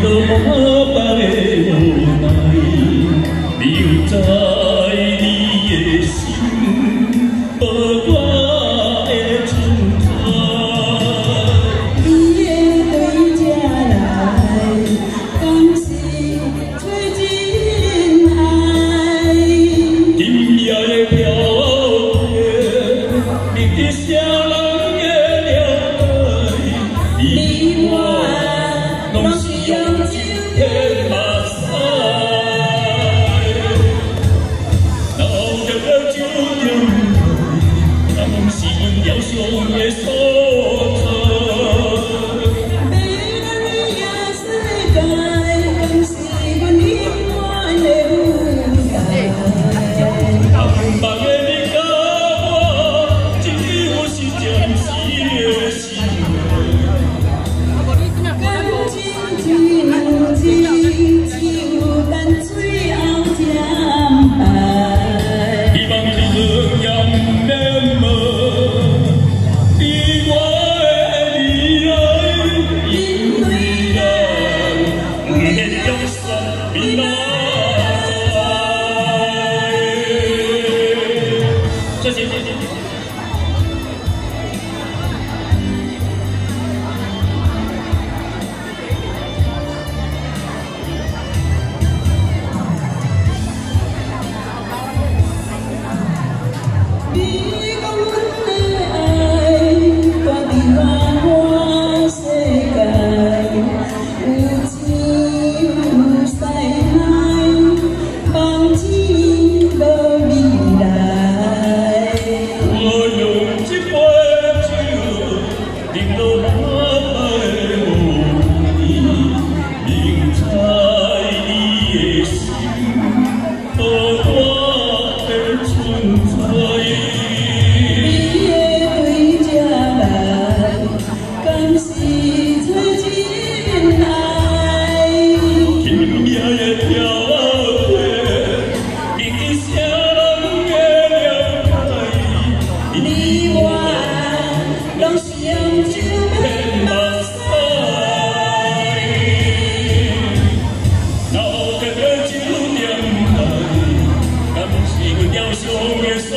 のも誰もない。理由だ要说耶稣。我 there's